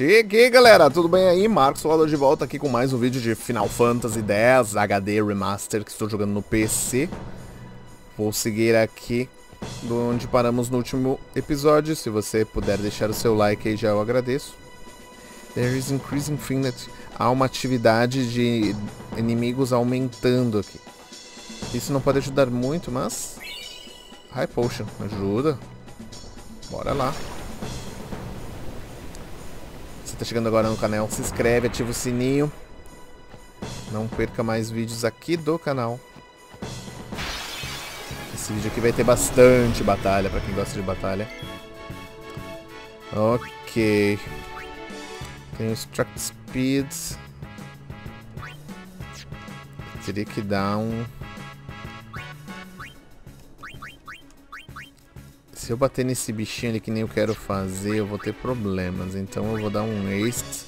Cheguei, galera! Tudo bem aí? Marcos Solador de volta aqui com mais um vídeo de Final Fantasy X HD Remaster que estou jogando no PC. Vou seguir aqui de onde paramos no último episódio. Se você puder deixar o seu like aí, já eu agradeço. There is increasing thing. Há uma atividade de inimigos aumentando aqui. Isso não pode ajudar muito, mas... High Potion, ajuda. Bora lá. Está chegando agora no canal, se inscreve, ativa o sininho. Não perca mais vídeos aqui do canal. Esse vídeo aqui vai ter bastante batalha, para quem gosta de batalha. Ok. Tem o Struct Speeds. Teria que dar um... Se eu bater nesse bichinho ali que nem eu quero fazer, eu vou ter problemas. Então eu vou dar um haste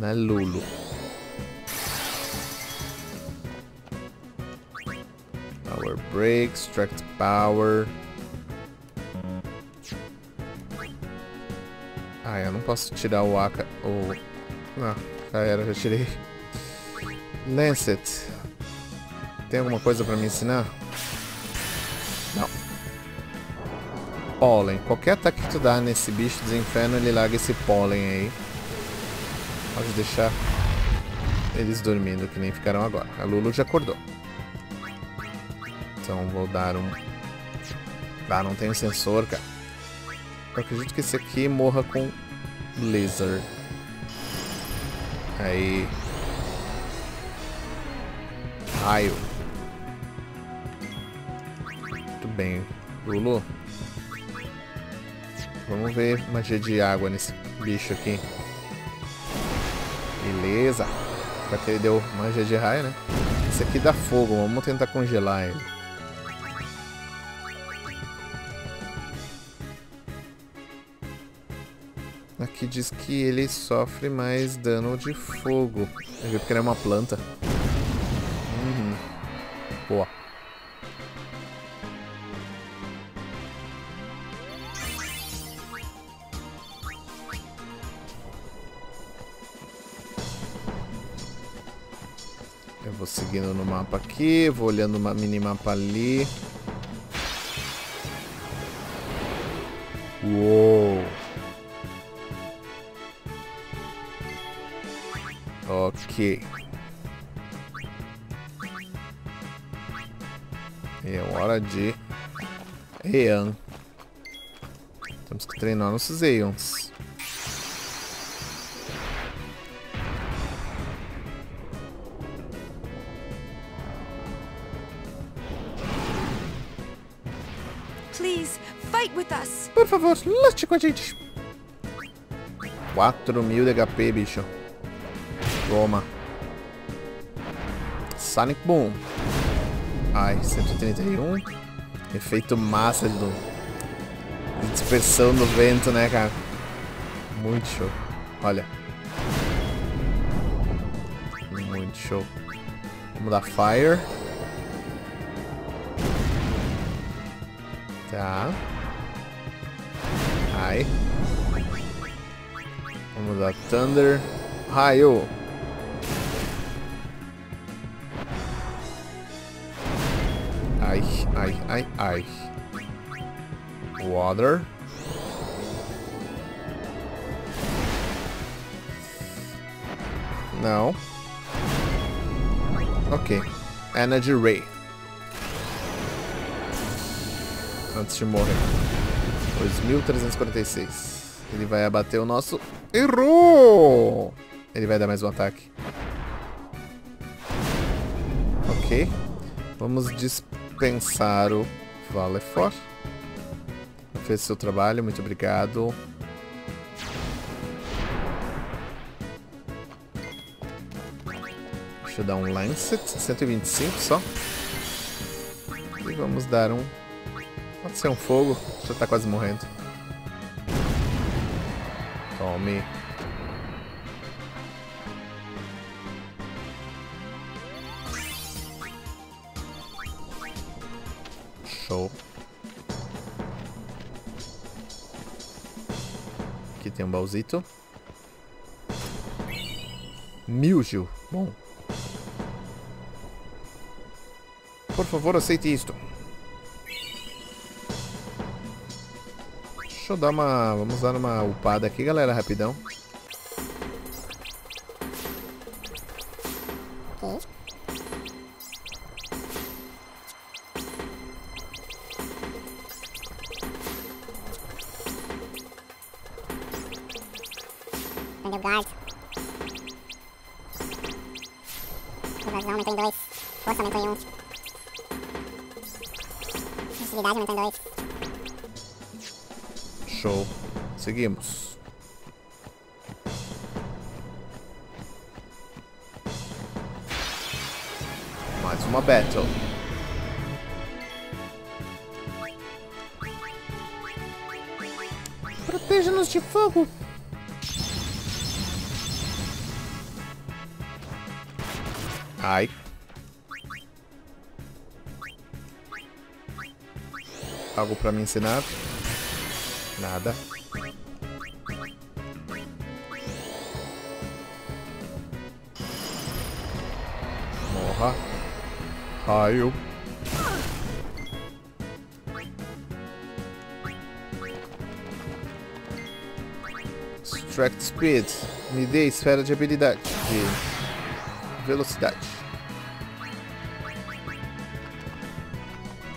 na Lulu. Power Break, Extract Power. Ah, eu não posso tirar o Aka... O... Ah, já era, já tirei. Lancet. Tem alguma coisa pra me ensinar? Pólen. Qualquer ataque que tu dá nesse bicho dos ele larga esse pólen aí. Pode deixar eles dormindo, que nem ficaram agora. A Lulu já acordou. Então vou dar um... Ah, não tem um sensor, cara. Eu acredito que esse aqui morra com Blizzard. Aí. Raio. Muito bem. Lulu. Vamos ver magia de água nesse bicho aqui. Beleza. Só que ele deu magia de raio, né? Esse aqui dá fogo. Vamos tentar congelar ele. Aqui diz que ele sofre mais dano de fogo. Vi porque ele é uma planta. Uhum. Boa. Seguindo no mapa aqui, vou olhando o minimapa ali. Uou! Ok. É hora de Ean. Temos que treinar nossos Eons. Please, fight with us. Por favor, lute com a gente. 4 mil de HP, bicho. Toma. Sonic Boom. Ai, 131. Efeito massa do... de dispersão do vento, né, cara? Muito show. Olha. Muito show. Vamos dar Fire. Tá. Ai. Vamos dar Thunder. Raio. Ai, ai, ai, ai. Water. Não. Ok. Energy Ray. Antes de morrer. 2346. Ele vai abater o nosso... Errou! Ele vai dar mais um ataque. Ok. Vamos dispensar o Valefor. Fez seu trabalho, muito obrigado. Deixa eu dar um Lancet, 125 só. E vamos dar um... Pode ser um fogo, já tá quase morrendo. Tome. Show. Aqui tem um baúzito. Milgil. Bom. Por favor, aceite isto. Eu dar uma... Vamos dar uma upada aqui, galera, rapidão. Prendeu guard. Evasão em 2. Força 1. Um. Em 2. Show. Seguimos. Mais uma battle. Proteja-nos de fogo. Ai. Algo pra me ensinar? Nada. Morra. Raio. Extract Speed. Me dê esfera de habilidade. De velocidade.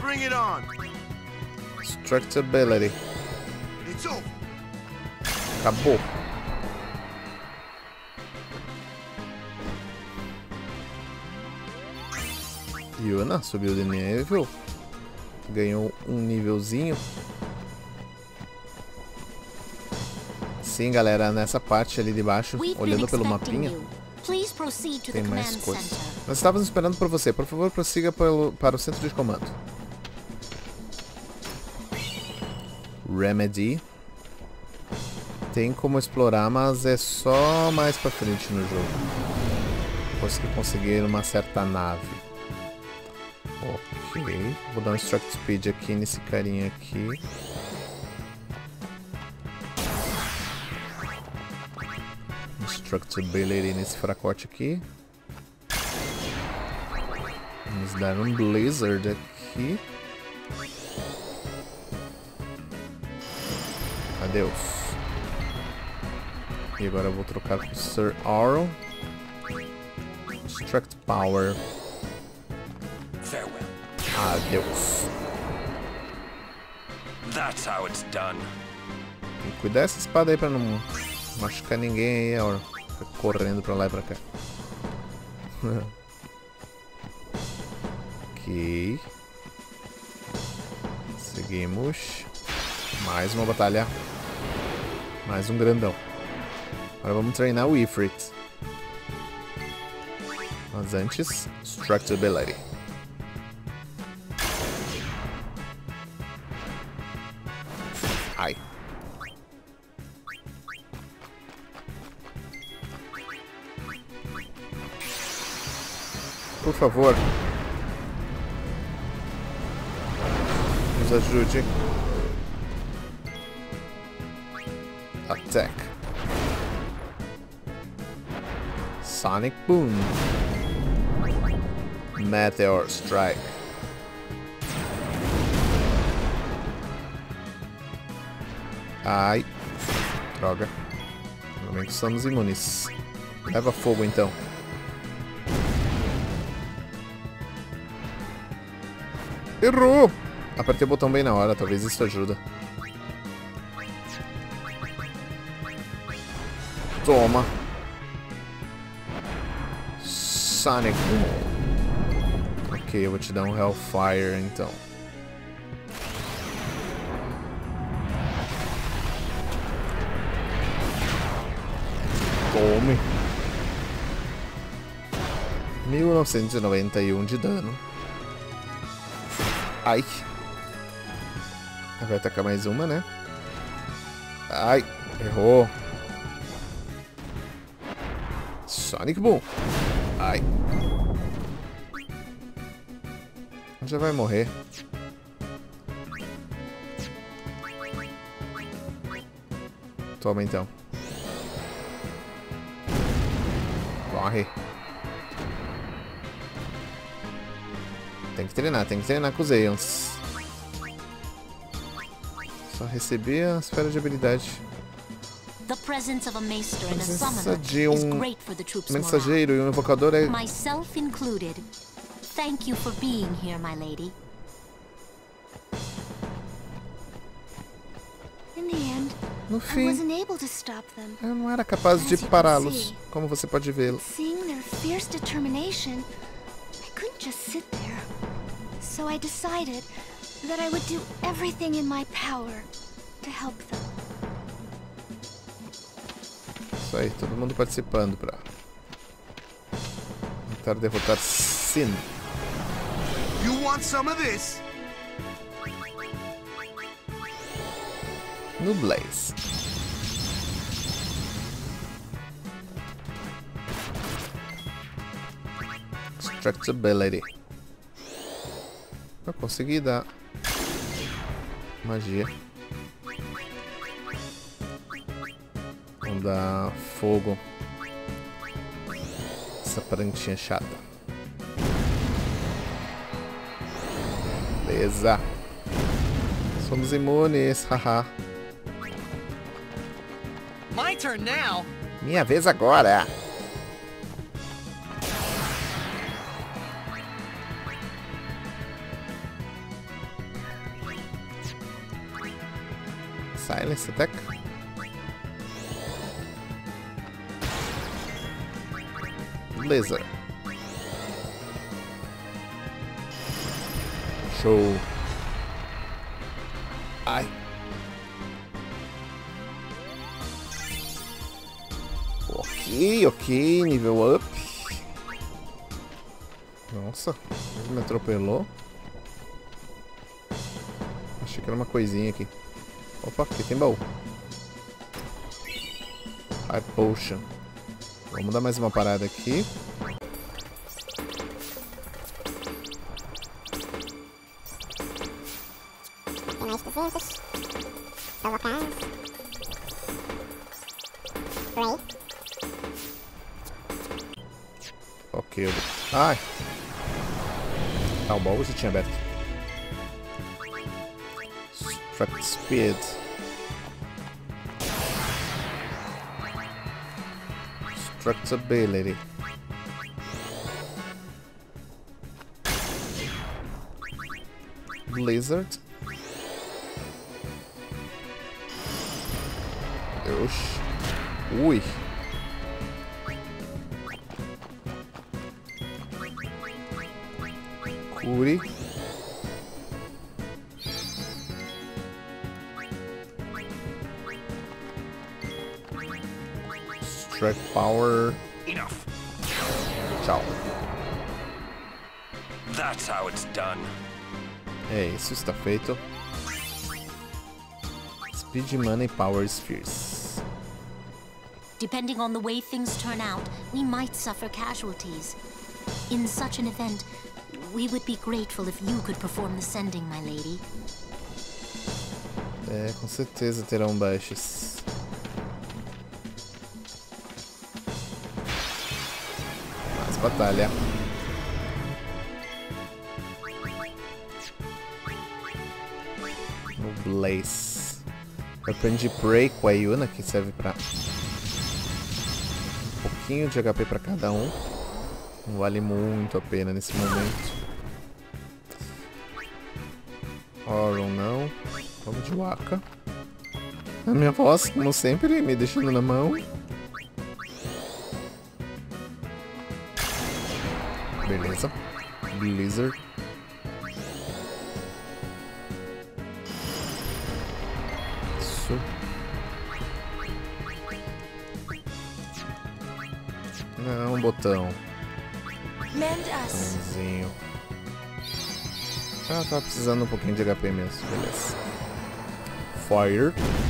Bring it on. Extract Ability. Acabou. Yuna subiu de nível. Ganhou um nívelzinho. Sim, galera, nessa parte ali de baixo, olhando pelo mapinha, you. Please proceed to the tem mais coisas. Nós estávamos esperando por você. Por favor, prossiga pelo, para o centro de comando. Remedy. Tem como explorar, mas é só mais pra frente no jogo. Depois que conseguir uma certa nave. Ok. Vou dar um Instruct Speed aqui nesse carinha aqui. Instructability nesse fracote aqui. Vamos dar um Blizzard aqui. Adeus. E agora eu vou trocar com o Sir Auron. Instruct Power. Farewell. Adeus. That's how it's done. Tem que cuidar dessa espada aí pra não machucar ninguém aí, Auron. Fica correndo pra lá e pra cá. ok. Seguimos. Mais uma batalha. Mais um grandão. Agora vamos treinar o Ifrit. Mas antes, Structability. Ai. Por favor. Nos ajude. Attack. Sonic Boom. Meteor Strike. Ai. Droga. Pelo menos somos imunes. Leva fogo então. Errou! Apertei o botão bem na hora, talvez isso ajuda. Toma. Sonic. Ok, eu vou te dar um Hellfire então. Tome. 1991 de dano. Ai. Vai atacar mais uma, né? Ai, errou. Sonic Boom. Ai. Já vai morrer. Toma então. Morre. Tem que treinar, tem que treinar com os Aeons. Só receber a esfera de habilidade. The presence of a maester and a summoner de is um great for the troops' mensageiro e um invocador é... Myself included. Thank you for being here, my lady. In the end, No I fim, wasn't able to stop them. eu não era capaz de As you can pará-los, como você pode vê-lo. Seeing their fierce determination, I couldn't just sit there. So I decided that I would do everything in my power to help them. Isso aí, todo mundo participando pra tentar derrotar Sin. You want some of this? no Blaze. Destructibility. Eu consegui dar magia. Dar fogo. Essa prantinha chata. Beleza. Somos imunes, haha. My turn now. Minha vez agora. Silence attack. Laser. Show. Ai. Ok, ok, nível up. Nossa, ele me atropelou. Achei que era uma coisinha aqui. Opa, aqui tem baú. High Potion. Vamos dar mais uma parada aqui. Mais 200. Colocar. Spray. Ok. Ai. Tá, o baú você tinha aberto. Struct Speed. Structability. Blizzard. Oxi. Ui. Cure. Strike Power. Enough. Tchau. That's how it's done. É, isso está feito. Speed Money Power Spheres. Depending on the way things turn out, we might suffer casualties. In such an event, we would be grateful if you could perform the sending, my lady. É, com certeza terão baixas. Batalha. No Blaze. Eu aprendi Prey com a Yuna, que serve pra um pouquinho de HP pra cada um. Não vale muito a pena nesse momento. Oron não. Vamos de Waka. A minha voz, como sempre, me deixando na mão. Beleza. Blizzard. Isso. Não, botão. Botãozinho. Ah, tava precisando um pouquinho de HP mesmo. Beleza. Fire.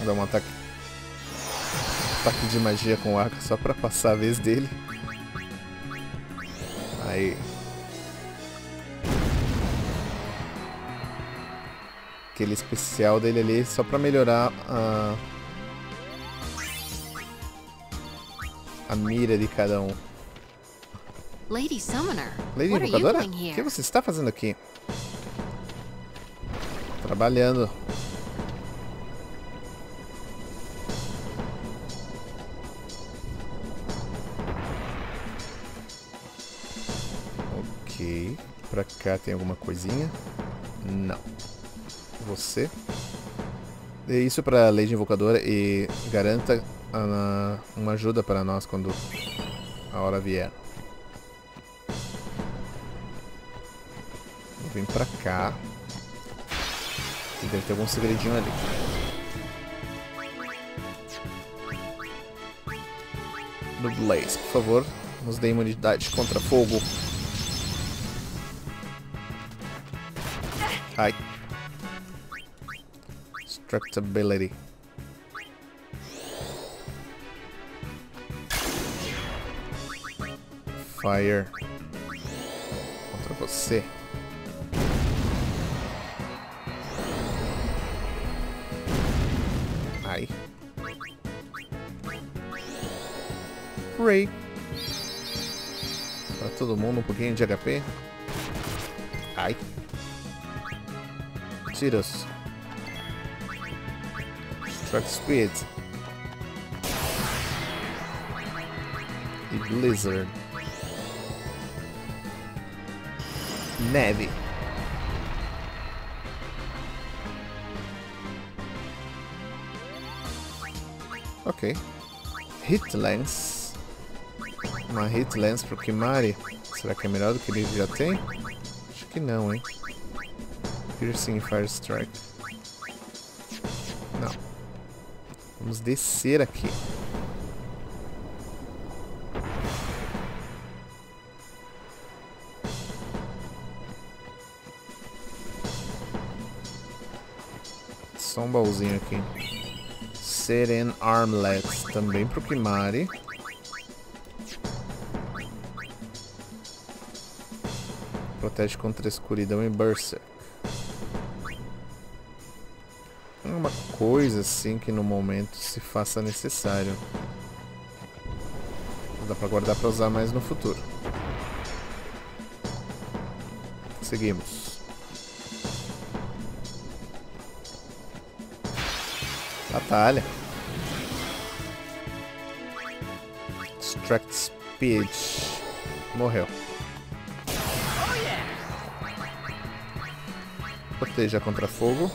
Vou dar um ataque. Ataque de magia com o Aka só pra passar a vez dele. Aí. aquele especial dele ali só pra melhorar a... A mira de cada um. Lady Summoner, Lady Invocadora? O que você está fazendo aqui? Trabalhando. Pra cá tem alguma coisinha? Não. Você. Dê isso pra Lady Invocadora e garanta ah, uma ajuda para nós quando a hora vier. Vir pra cá. E deve ter algum segredinho ali. Do Blaze, por favor, nos dê imunidade contra fogo. Ai. Destructibility. Fire. Contra você. Ai. Ray. Pra todo mundo um pouquinho de HP. Tiros. Strike Speed. E Blizzard. Neve. Ok. Hit Lance. Uma Hit Lance pro Kimari. Será que é melhor do que ele já tem? Acho que não, hein? Piercing Fire Strike. Não. Vamos descer aqui. Só um baúzinho aqui. Seren Armlets também pro Kimari. Protege contra escuridão e Berserk. Coisa assim que no momento se faça necessário. Dá pra guardar pra usar mais no futuro. Seguimos. Batalha. Extract Speed. Morreu. Proteja contra fogo.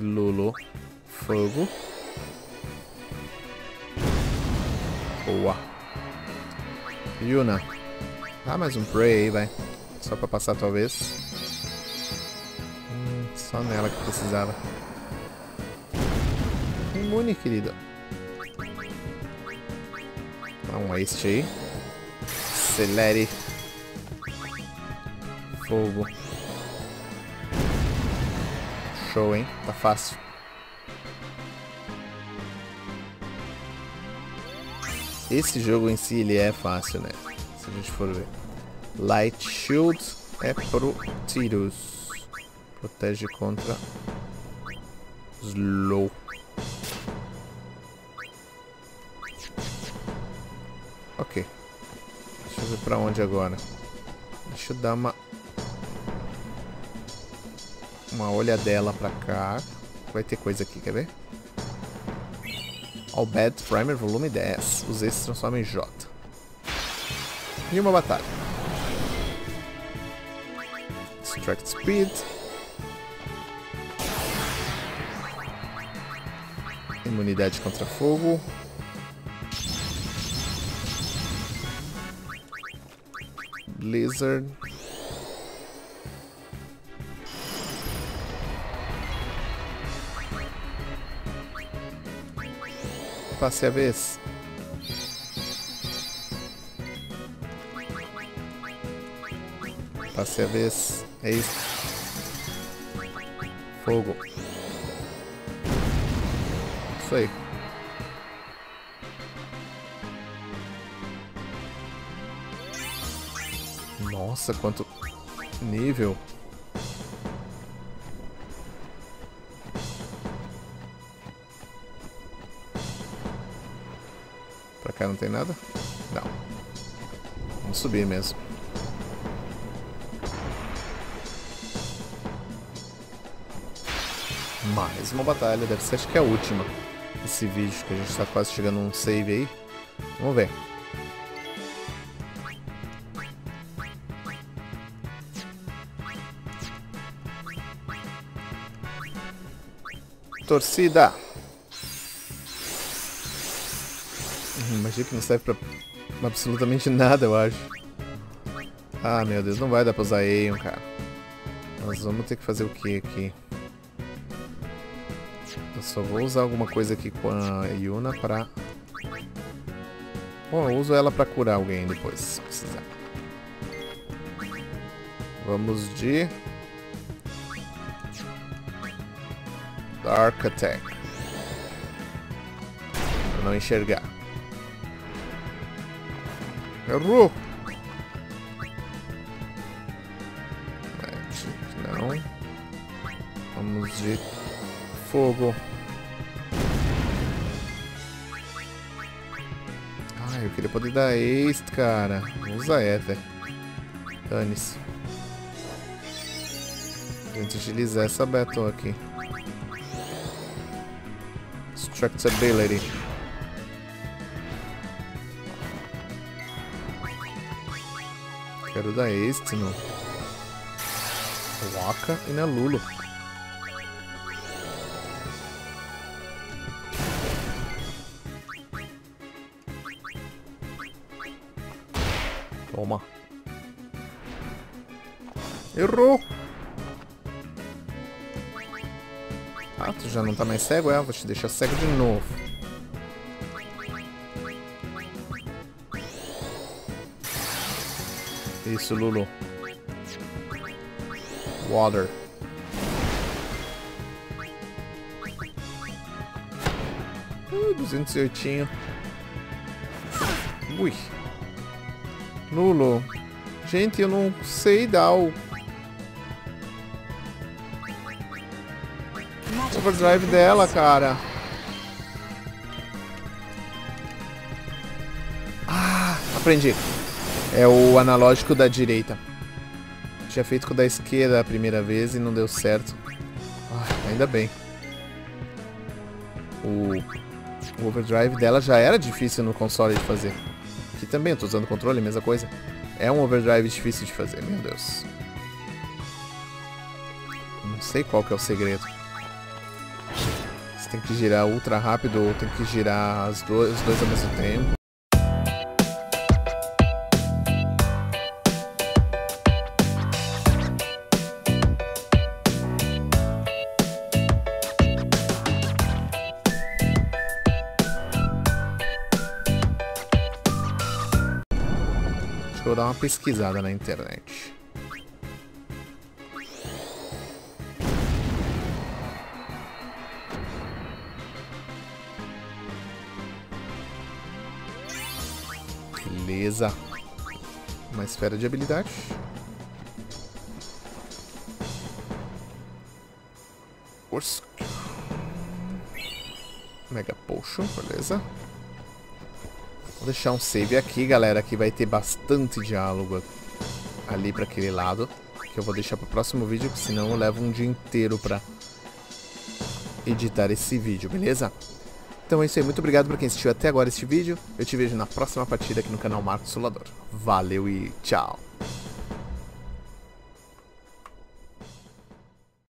Lulu. Fogo. Boa. Yuna. Ah, mais um Prey aí, vai. Só pra passar talvez. Hum, só nela que precisava. Imune, querida. Dá um waste aí. Acelere. Fogo. Show, hein? Tá fácil. Esse jogo em si, ele é fácil, né? Se a gente for ver. Light Shield é pro tiros. Protege contra Slow. Ok. Deixa eu ver pra onde agora. Deixa eu dar uma... Uma olhadela pra cá. Vai ter coisa aqui, quer ver? All Bad Primer Volume 10. Os E se transformam em J. E uma batalha. Extract Speed. Imunidade contra fogo. Blizzard. Passe a vez. Passe a vez. É isso. Fogo. Isso aí. Nossa, quanto nível. Cá não tem nada? Não. Vamos subir mesmo. Mais uma batalha, deve ser acho que é a última. Esse vídeo, que a gente tá quase chegando num save aí. Vamos ver. Torcida! Imagina que não serve pra absolutamente nada, eu acho. Ah, meu Deus, não vai dar pra usar Aeon, cara. Nós vamos ter que fazer o que aqui? Eu só vou usar alguma coisa aqui com a Yuna pra... Bom, eu uso ela pra curar alguém depois, se precisar. Vamos de... Dark Attack. Pra não enxergar. Errou! Não. Vamos de fogo. Ah, eu queria poder dar haste, cara. Usa Ether. Dane-se. A gente utilizar essa battle aqui. Structability. Quero dar este no Waka e na Lulu. Toma. Errou! Ah, tu já não tá mais cego? É, vou te deixar cego de novo. Isso, Lulu. Water. Uh, 208. Ui. Lulu. Gente, eu não sei dar o... Overdrive dela, cara. Ah, aprendi. É o analógico da direita. Tinha feito com o da esquerda a primeira vez e não deu certo. Ah, ainda bem. O, o overdrive dela já era difícil no console de fazer. Aqui também, eu tô usando controle, mesma coisa. É um overdrive difícil de fazer, meu Deus. Não sei qual que é o segredo. Você tem que girar ultra rápido ou tem que girar as duas, os dois ao mesmo tempo. Pesquisada na internet. Beleza. Uma esfera de habilidade. Ursk. Mega Potion, beleza. Vou deixar um save aqui, galera, que vai ter bastante diálogo ali para aquele lado. Que eu vou deixar para o próximo vídeo, porque senão eu levo um dia inteiro para editar esse vídeo, beleza? Então é isso aí, muito obrigado por quem assistiu até agora este vídeo. Eu te vejo na próxima partida aqui no canal Marcos Solador. Valeu e tchau!